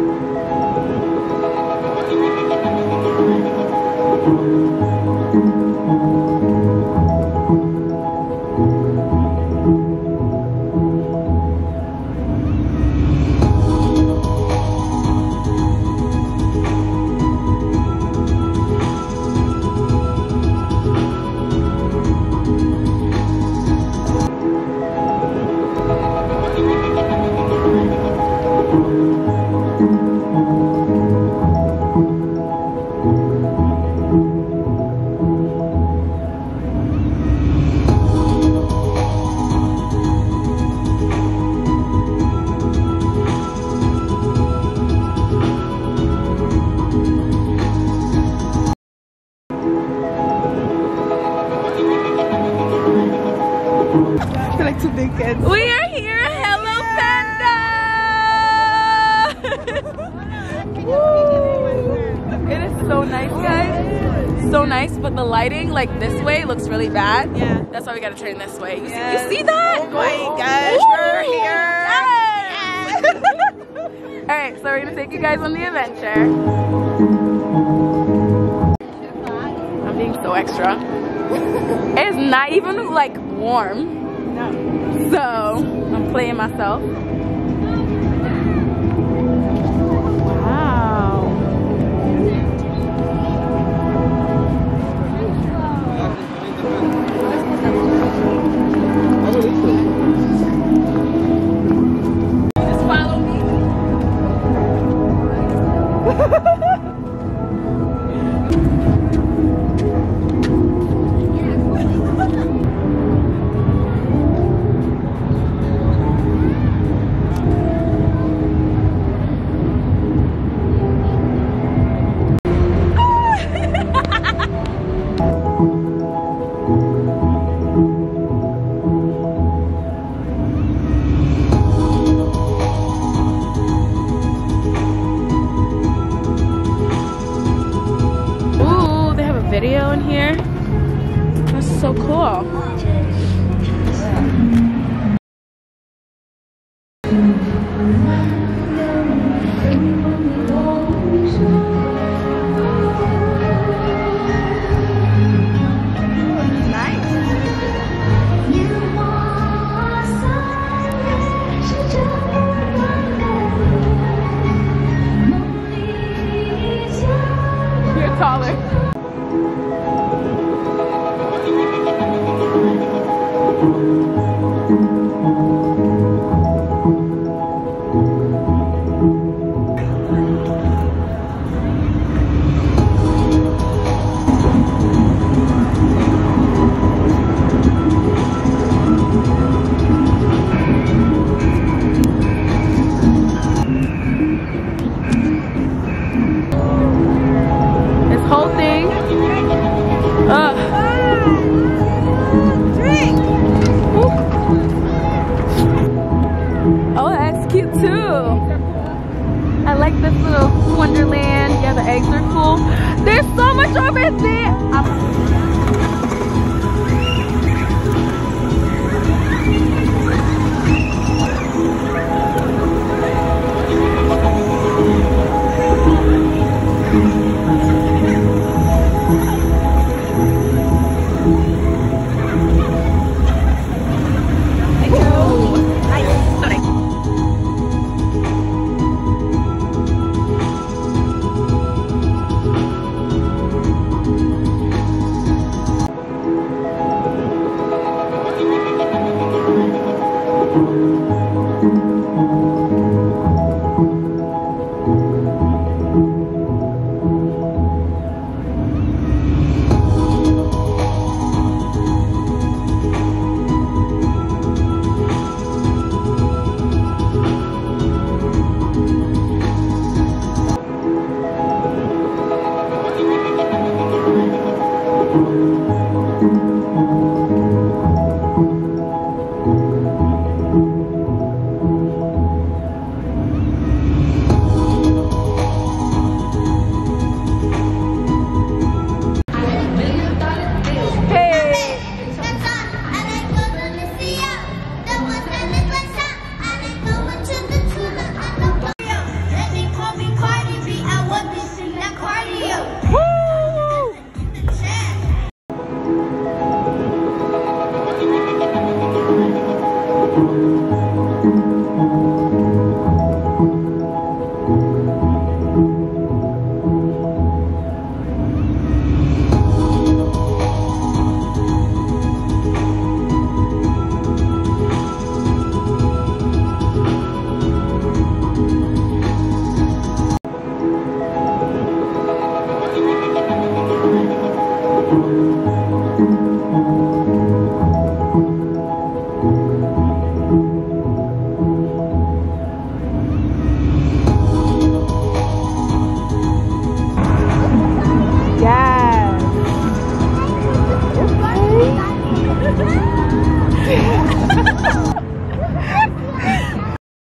Thank you. We are here. Hello, Panda. it is so nice, guys. So nice, but the lighting, like this way, looks really bad. Yeah. That's why we gotta turn this way. You, Yes. see, you see that? Oh my gosh, we're here. Yes. All right, so we're gonna take you guys on the adventure. I'm being so extra. it's not even like warm. So I'm playing myself. Cool. You're taller. Wonderland. Yeah, the eggs are cool. There's so much over there. I'm